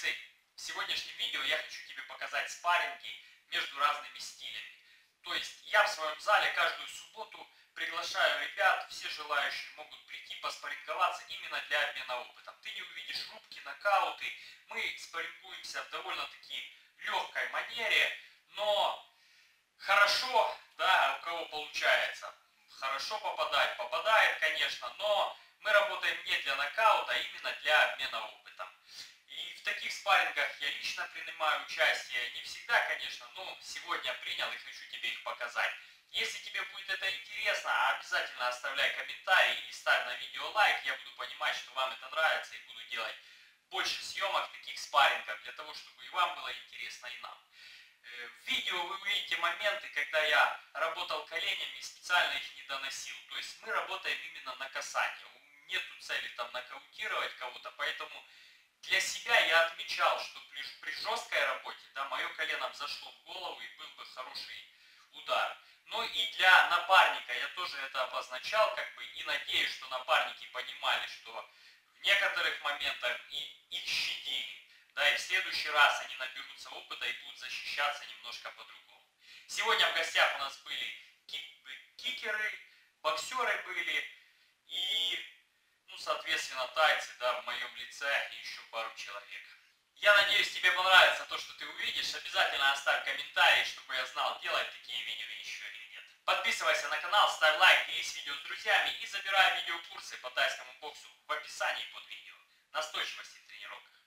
бойцы, в сегодняшнем видео я хочу тебе показать спарринги между разными стилями. То есть я в своем зале каждую субботу приглашаю ребят, все желающие могут прийти поспарринговаться именно для обмена опытом. Ты не увидишь рубки, нокауты, мы спаррингуемся в довольно-таки легкой манере, но хорошо, да, у кого получается, хорошо попадать, попадает, конечно, но мы работаем не для нокаута, а именно для обмена опытом. Спаррингах я лично принимаю участие, не всегда, конечно, но сегодня принял и хочу тебе их показать. Если тебе будет это интересно, обязательно оставляй комментарий и ставь на видео лайк, я буду понимать, что вам это нравится и буду делать больше съемок таких спаррингов, для того, чтобы и вам было интересно, и нам. Э, в видео вы увидите моменты, когда я работал коленями и специально их не доносил. То есть мы работаем именно на касание отмечал, что при, при жесткой работе, да, мое колено зашло в голову и был бы хороший удар. Ну и для напарника я тоже это обозначал, как бы, и надеюсь, что напарники понимали, что в некоторых моментах и их щадили, да, и в следующий раз они наберутся опыта и будут защищаться немножко по-другому. Сегодня в гостях у нас были кикеры, боксеры были, и соответственно, тайцы, да, в моем лице и еще пару человек. Я надеюсь, тебе понравится то, что ты увидишь. Обязательно оставь комментарий, чтобы я знал, делать такие видео еще или нет. Подписывайся на канал, ставь лайк, делись видео с друзьями и забирай видеокурсы по тайскому боксу в описании под видео. Настойчивости в тренировках.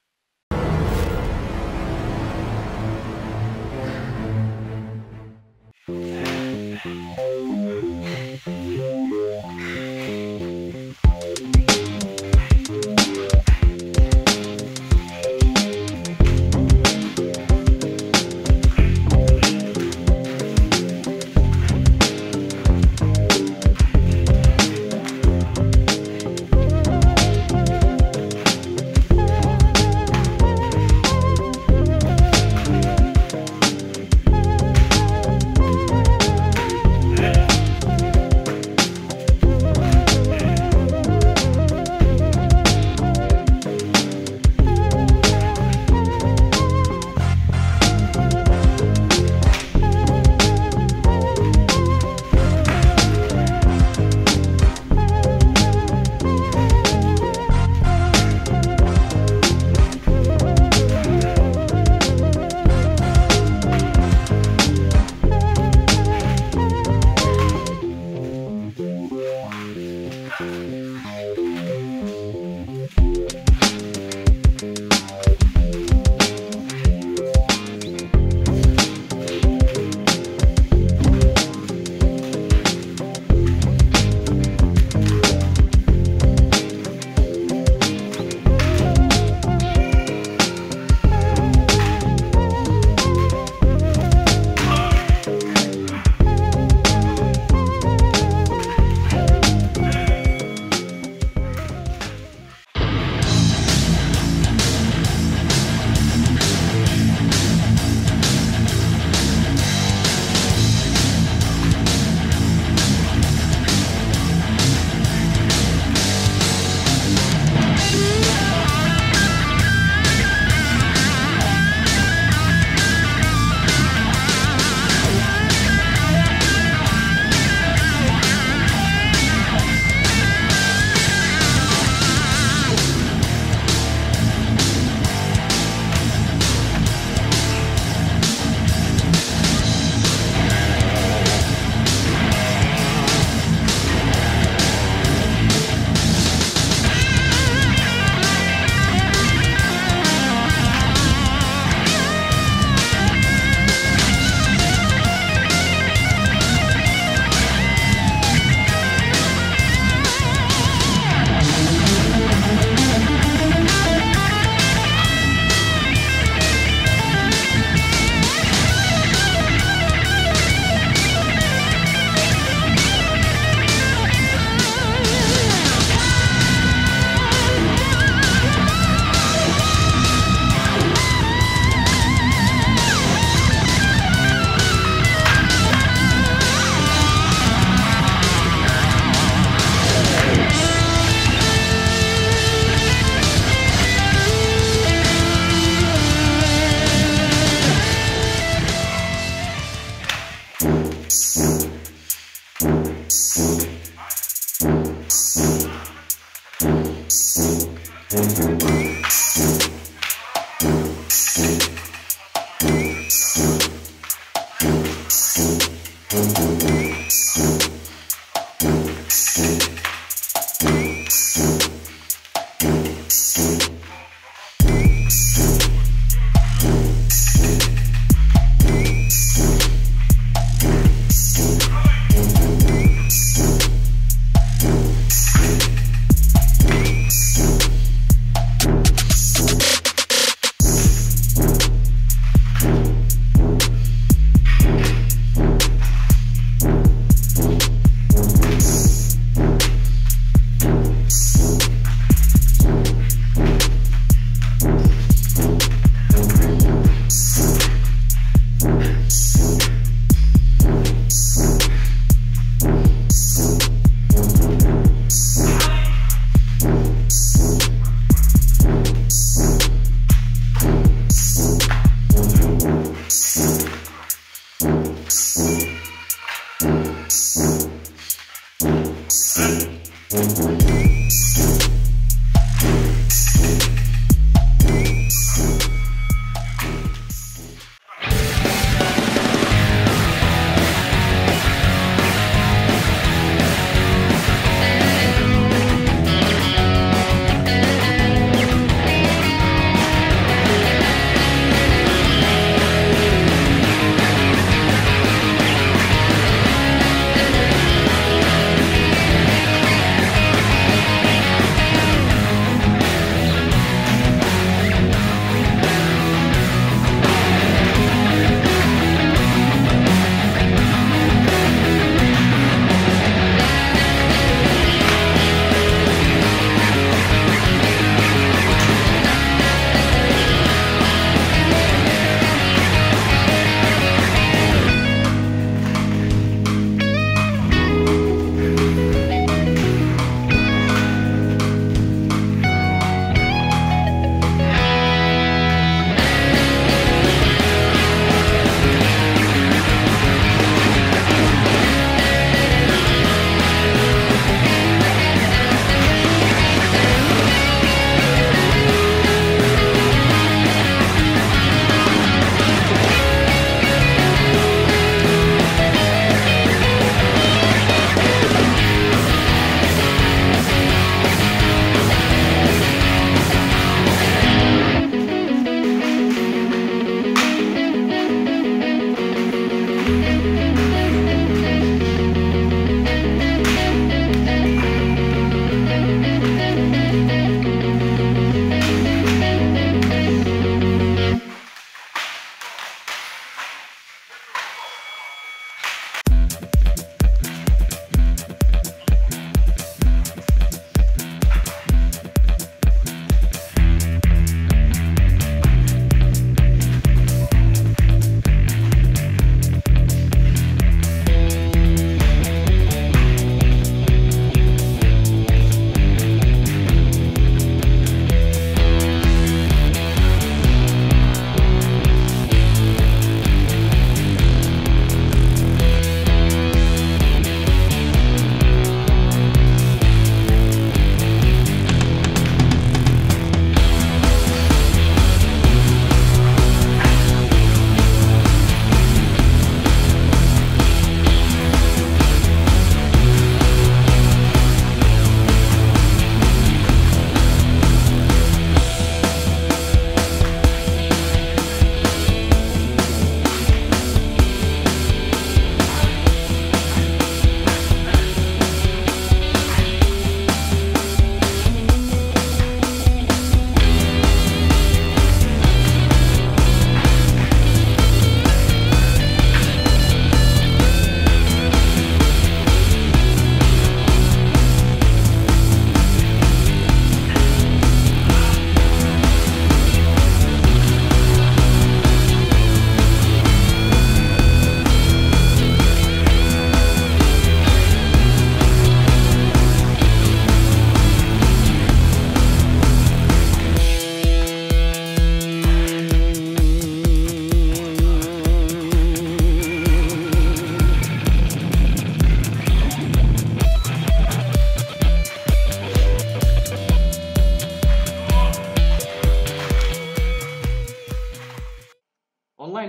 Peace.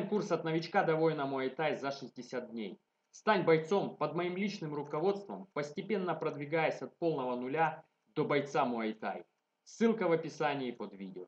Онлайн-курс от новичка до воина Муайтай за 60 дней. Стань бойцом под моим личным руководством, постепенно продвигаясь от полного нуля до бойца Муайтай. Ссылка в описании под видео.